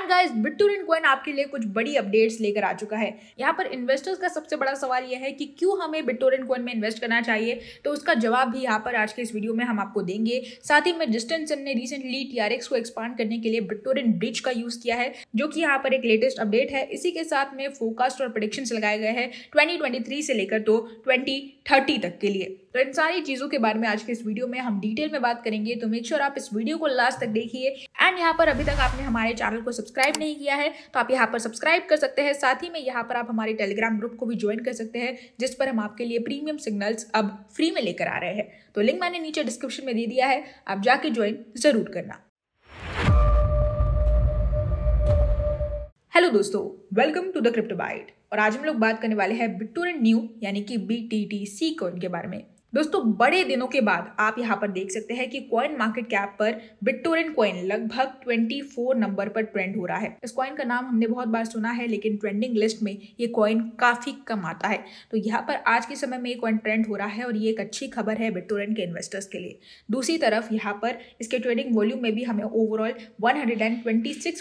And guys BitTorrent coin आपके लिए कुछ बड़ी अपडेट्स लेकर आ चुका है। यहाँ पर इन्वेस्टर्स का सबसे बड़ा सवाल यह है कि क्यों हमें बिटटोरेंट कॉइन में इन्वेस्ट करना चाहिए? तो उसका जवाब भी यहाँ पर आज के इस वीडियो में हम आपको देंगे। साथ ही में डिस्टेंसन ने रिसेंटली टीआरएक्स को एक्सपांड करने के लिए बिटटोरेंट ब्रिज का यूज़ किया है, जो कि यहाँ पर एक लेटेस्ट अपडेट है। इसी के साथ में फोकास्ट और प्रोडिक्शन लगाए गए हैं ट्वेंटी से लेकर तो ट्वेंटी तक के लिए। तो इन सारी चीज़ों के बारे में आज के इस वीडियो में हम डिटेल में बात करेंगे तो मेक श्योर आप इस वीडियो को लास्ट तक देखिए। एंड यहाँ पर अभी तक आपने हमारे चैनल को सब्सक्राइब नहीं किया है तो आप यहाँ पर सब्सक्राइब कर सकते हैं। साथ ही में यहाँ पर आप हमारे टेलीग्राम ग्रुप को भी ज्वाइन कर सकते हैं, जिस पर हम आपके लिए प्रीमियम सिग्नल्स अब फ्री में लेकर आ रहे हैं। तो लिंक मैंने नीचे डिस्क्रिप्शन में दे दिया है, आप जाके ज्वाइन ज़रूर करना। हेलो दोस्तों welcome to the crypto byte और आज हम लोग बात करने वाले हैं बिटोरेंट न्यू यानी कि B T T C coin के बारे में। दोस्तों, बड़े दिनों के बाद आप यहाँ पर देख सकते हैं कि कॉइन मार्केट कैप पर बिटोरेंट कॉइन लगभग 24 नंबर पर ट्रेंड हो रहा है। इस कॉइन का नाम हमने बहुत बार सुना है, लेकिन ट्रेंडिंग लिस्ट में ये कॉइन काफ़ी कम आता है। तो यहाँ पर आज के समय में ये कॉइन ट्रेंड हो रहा है और ये एक अच्छी खबर है बिटोरेंट के इन्वेस्टर्स के लिए। दूसरी तरफ़ यहाँ पर इसके ट्रेडिंग वॉल्यूम में भी हमें ओवरऑल वन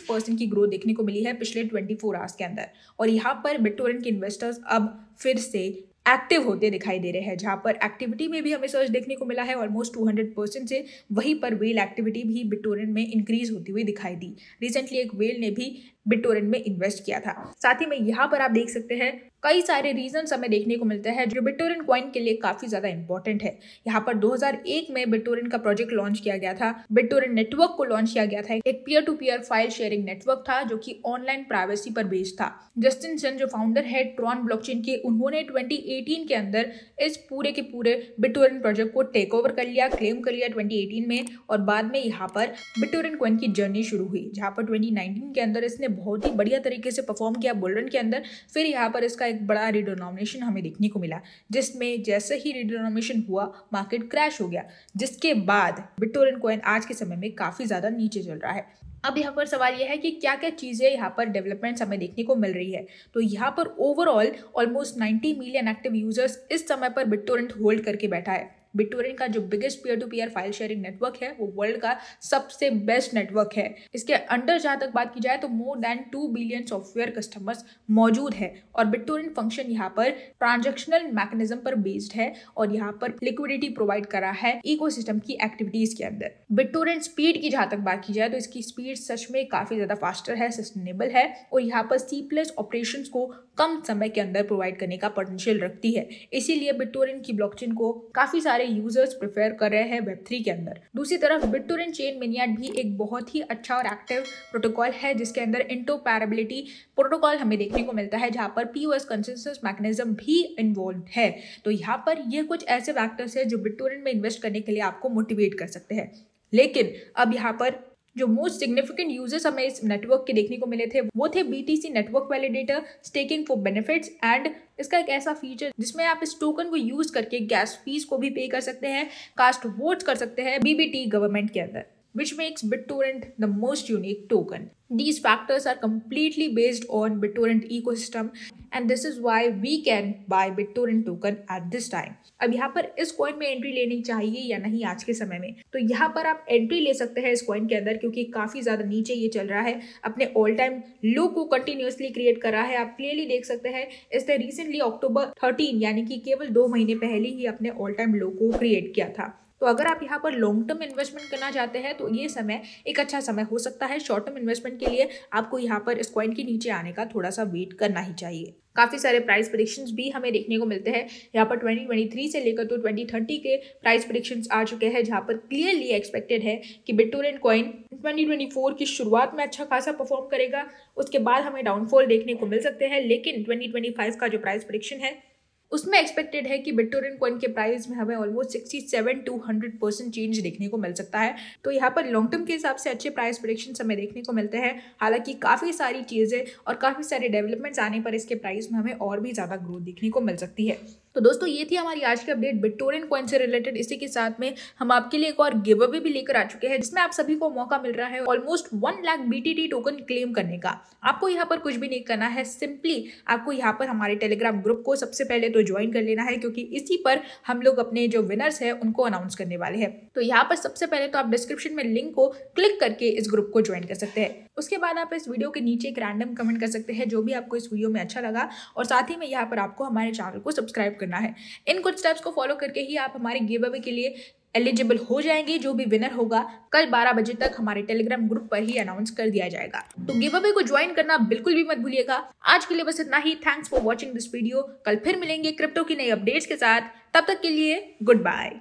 परसेंट की ग्रोथ देखने को मिली है पिछले ट्वेंटी आवर्स के अंदर। और यहाँ पर बिटोरेंट के इन्वेस्टर्स अब फिर से एक्टिव होते दिखाई दे रहे हैं, जहाँ पर एक्टिविटी में भी हमें सर्च देखने को मिला है ऑलमोस्ट 200 परसेंट से वहीं पर वेल एक्टिविटी भी बिटोरेंट में इंक्रीज होती हुई दिखाई दी। रिसेंटली एक वेल ने भी बिटोरेंट में इन्वेस्ट किया था। साथ ही में यहाँ पर आप देख सकते हैं, कई सारे रीजन हमें देखने को मिलते हैं जो बिटोरेंट क्वाइन के लिए काफ़ी ज़्यादा इंपॉर्टेंट है। यहाँ पर 2001 में बिटोरेंट का प्रोजेक्ट लॉन्च किया गया था। बिटोरेंट नेटवर्क को लॉन्च किया गया था। एक peer to peer file sharing network था जो कि ऑनलाइन प्राइवेसी पर बेस्ड था। जस्टिन सन जो फाउंडर है ट्रॉन ब्लॉकचेन के, उन्होंने 2018 के अंदर इस पूरे के पूरे बिटोरेंट प्रोजेक्ट को टेक ओवर कर लिया क्लेम कर लिया 2018 में और बाद में यहाँ पर बिटोरेंट क्वाइन की जर्नी शुरू हुई, जहाँ पर 2019 के अंदर इसने बहुत ही बढ़िया तरीके से परफॉर्म किया बुलरन के अंदर। फिर यहाँ पर इसका एक बड़ा रिडोनोमिनेशन हमें देखने को मिला, जिसमें जैसे ही रिडोनोमिनेशन हुआ मार्केट क्रैश हो गया, जिसके बाद बिटोरियन कॉइन आज के समय में काफ़ी ज़्यादा नीचे चल रहा है। अब यहाँ पर सवाल यह है कि क्या क्या चीज़ें यहाँ पर डेवलपमेंट्स हमें देखने को मिल रही है? तो यहाँ पर overall almost 90 million active users इस समय पर बिटोरेंट होल्ड करके बैठा है। बिटोरिन का जो biggest peer to peer file sharing network है, वो वर्ल्ड का सबसे बेस्ट नेटवर्क है। इसके अंडर जहाँ तक बात की जाए तो more than two billion software customers मौजूद है और बिटोरिन फ़ंक्शन यहाँ पर ट्रांजेक्शनल मैकेनिज्म पर बेस्ड है और यहाँ पर लिक्विडिटी प्रोवाइड करा है इकोसिस्टम की एक्टिविटीज़ के अंदर। बिटोरेंट स्पीड की जहाँ तक बात की जाए तो इसकी स्पीड सच में काफ़ी ज़्यादा फास्टर है सस्टेनेबल है और यहाँ पर सी प्लस ऑपरेशन को कम समय के अंदर प्रोवाइड करने का पोटेंशियल रखती है। इसीलिए बिटोरिन की ब्लॉकचेन को काफ़ी सारे सारे यूज़र्स प्रेफर कर रहे हैं वेब थ्री के अंदर। दूसरी तरफ़ बिटोरेंट चेन मिनियाट भी एक बहुत ही अच्छा और एक्टिव प्रोटोकॉल है, जिसके अंदर इंटोपैरेबिलिटी प्रोटोकॉल हमें देखने को मिलता है, जहाँ पर P O S consensus mechanism भी इन्वॉल्व है। तो यहाँ पर ये कुछ ऐसे फैक्टर्स है जो बिटोरेंट में इन्वेस्ट करने के लिए आपको मोटिवेट कर सकते हैं। लेकिन अब यहाँ पर जो मोस्ट सिग्निफिकेंट यूज़र्स हमें इस नेटवर्क के देखने को मिले थे, वो थे BTC network validator staking for benefits and इसका एक ऐसा फीचर जिसमें आप इस टोकन को यूज़ करके गैस फ़ीस को भी पे कर सकते हैं कास्ट वोट कर सकते हैं बीबीटी गवर्नमेंट के अंदर। Which makes BitTorrent the most unique token. These factors are completely based on BitTorrent ecosystem, and this is why we can buy BitTorrent token at this time. अब यहाँ पर इस coin में एंट्री लेनी चाहिए या नहीं आज के समय में तो यहाँ पर आप एंट्री ले सकते हैं इस कॉइन के अंदर, क्योंकि काफ़ी ज़्यादा नीचे ये चल रहा है अपने ऑल टाइम लो को कंटिन्यूसली क्रिएट कर रहा है आप क्लियरली देख सकते हैं, इसने रिसेंटली अक्टूबर थर्टीन यानी कि केवल दो महीने पहले ही अपने ऑल टाइम लो को क्रिएट किया था तो अगर आप यहाँ पर लॉन्ग टर्म इन्वेस्टमेंट करना चाहते हैं तो ये समय एक अच्छा समय हो सकता है। शॉर्ट टर्म इन्वेस्टमेंट के लिए आपको यहाँ पर इस कॉइन के नीचे आने का थोड़ा सा वेट करना ही चाहिए। काफ़ी सारे प्राइस प्रोडिक्शंस भी हमें देखने को मिलते हैं। यहाँ पर 2023 से लेकर तो 2030 के प्राइस प्रोडिक्शंस आ चुके हैं, जहाँ पर क्लियरली एक्सपेक्टेड है कि बिटोरियन कॉइन 2024 की शुरुआत में अच्छा खासा परफॉर्म करेगा। उसके बाद हमें डाउनफॉल देखने को मिल सकते हैं, लेकिन 2025 का जो प्राइस प्रडिक्शन है उसमें एक्सपेक्टेड है कि बिटोरियन कॉइन के प्राइस में हमें almost sixty seven two hundred percent change देखने को मिल सकता है। तो यहाँ पर लॉन्ग टर्म के हिसाब से अच्छे प्राइस प्रोडिक्शन हमें देखने को मिलते हैं। हालाँकि काफ़ी सारी चीज़ें और काफ़ी सारे डेवलपमेंट्स आने पर इसके प्राइस में हमें और भी ज़्यादा ग्रोथ देखने को मिल सकती है। तो दोस्तों, ये थी हमारी आज की अपडेट बिटोरियन कॉइन से रिलेटेड इसी के साथ में हम आपके लिए एक और गिव अवे भी लेकर आ चुके हैं, जिसमें आप सभी को मौका मिल रहा है almost one lakh BTT token claim करने का। आपको यहाँ पर कुछ भी नहीं करना है सिंपली आपको यहाँ पर हमारे टेलीग्राम ग्रुप को सबसे पहले तो ज्वाइन कर लेना है, क्योंकि इसी पर हम लोग अपने जो विनर्स है, उनको अनाउंस करने वाले हैं। तो यहाँ पर सबसे पहले तो आप डिस्क्रिप्शन में लिंक को क्लिक करके इस ग्रुप को ज्वाइन कर सकते हैं। उसके बाद आप इस वीडियो के नीचे एक रैंडम कमेंट कर सकते हैं, जो भी आपको इस वीडियो में अच्छा लगा। और साथ ही में यहाँ पर आपको हमारे चैनल को सब्सक्राइब करना है। इन कुछ स्टेप्स को फॉलो करके ही आप हमारे गिव अवे के लिए एलिजिबल हो जाएँगे, जो भी विनर होगा, कल 12 बजे तक हमारे टेलीग्राम ग्रुप पर ही अनाउंस कर दिया जाएगा। तो गिव अवे को ज्वाइन करना बिल्कुल भी मत भूलिएगा। आज के लिए बस इतना ही। Thanks for watching this video कल फिर मिलेंगे क्रिप्टो की नई अपडेट्स के साथ। तब तक के लिए गुड बाय